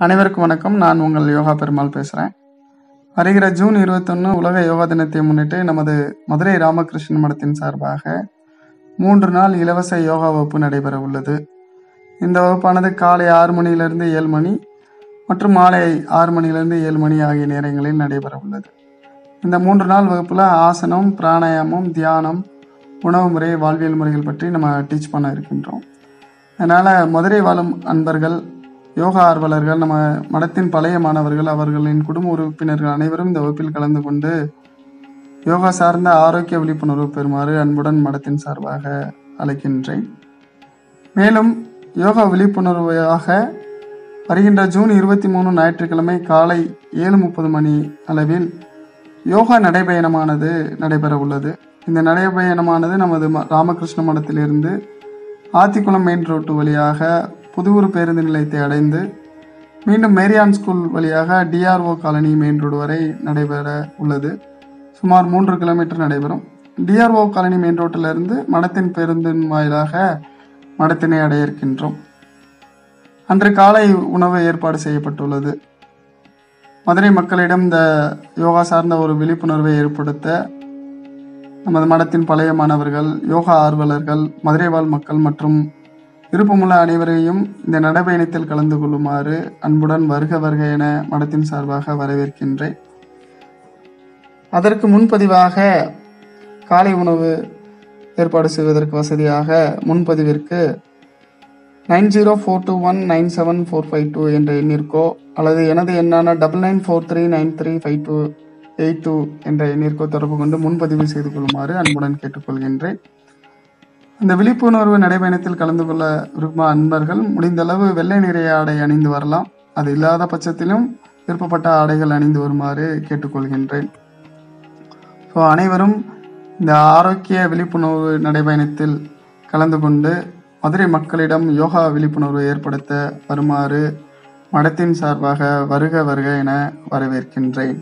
அனைவருக்கும் வணக்கம். நான் உங்கள் யோகா பெருமாள் பேசுகிறேன் வருகிற ஜூன் இருபத்தொன்று உலக யோகா தினத்தை முன்னிட்டு நமது மதுரை ராமகிருஷ்ணன் மடத்தின் சார்பாக மூன்று நாள் இலவச யோகா வகுப்பு நடைபெற உள்ளது. இந்த வகுப்பானது காலை ஆறு மணியிலிருந்து ஏழு மணி மற்றும் மாலை ஆறு மணியிலிருந்து ஏழு மணி ஆகிய நேரங்களில் நடைபெற உள்ளது. இந்த மூன்று நாள் வகுப்பில் ஆசனம் பிராணாயாமம் தியானம் உணவு முறை வாழ்வியல் முறைகள் பற்றி நம்ம டீச் பண்ண இருக்கின்றோம். அதனால் மதுரை வாழும் அன்பர்கள் யோகா ஆர்வலர்கள் நம்ம மடத்தின் பழைய மாணவர்கள் அவர்களின் குடும்ப உறுப்பினர்கள் அனைவரும் இந்த வகுப்பில் கலந்து கொண்டு யோகா சார்ந்த ஆரோக்கிய விழிப்புணர்வு பெறுமாறு அன்புடன் மடத்தின் சார்பாக அழைக்கின்றேன். மேலும் யோகா விழிப்புணர்வாக வருகின்ற ஜூன் இருபத்தி மூணு ஞாயிற்றுக்கிழமை காலை ஏழு முப்பது மணி அளவில் யோகா நடைபயணமானது நடைபெற உள்ளது. இந்த நடைபயணமானது நமது ராமகிருஷ்ண மடத்திலிருந்து ஆத்திக்குளம் மெயின் ரோட்டு வழியாக புதுவூர் பேருந்து நிலையத்தை அடைந்து மீண்டும் மேரியான் ஸ்கூல் வழியாக டிஆர்ஓ காலனி மெயின் ரோடு வரை நடைபெற உள்ளது. சுமார் மூன்று கிலோமீட்டர் நடைபெறும். டிஆர்ஓ காலனி மெயின் ரோட்டிலிருந்து மடத்தின் பேருந்தின் வாயிலாக மடத்தினை அடைய இருக்கின்றோம். அன்று காலை உணவு ஏற்பாடு செய்யப்பட்டுள்ளது. மதுரை மக்களிடம் இந்த யோகா சார்ந்த ஒரு விழிப்புணர்வை ஏற்படுத்த நமது மடத்தின் பழைய மாணவர்கள் யோகா ஆர்வலர்கள் மதுரை வாழ் மக்கள் மற்றும் விருப்பமுள்ள அனைவரையும் இந்த நடைபயணத்தில் கலந்து கொள்ளுமாறு அன்புடன் வருக வருக என மடத்தின் சார்பாக வரவேற்கின்றேன். அதற்கு முன்பதிவாக காலை உணவு ஏற்பாடு செய்வதற்கு வசதியாக முன்பதிவிற்கு nine zero four two one nine seven four five two என்ற எண்ணிற்கோ அல்லது எனது எண்ணான double nine four three nine three five two eight two என்ற எண்ணிற்கோ தொடர்பு கொண்டு முன்பதிவு செய்து கொள்ளுமாறு அன்புடன் கேட்டுக்கொள்கின்றேன். இந்த விழிப்புணர்வு நடைபயணத்தில் கலந்து கொள்ள விரும்பும் அன்பர்கள் முடிந்தளவு வெள்ளை நிறைய ஆடை அணிந்து வரலாம். அது இல்லாத பட்சத்திலும் விருப்பப்பட்ட ஆடைகள் அணிந்து வருமாறு கேட்டுக்கொள்கின்றேன். ஸோ அனைவரும் இந்த ஆரோக்கிய விழிப்புணர்வு நடைபயணத்தில் கலந்து கொண்டு மதுரை மக்களிடம் யோகா விழிப்புணர்வு ஏற்படுத்த வருமாறு மடத்தின் சார்பாக வருக வருக என வரவேற்கின்றேன்.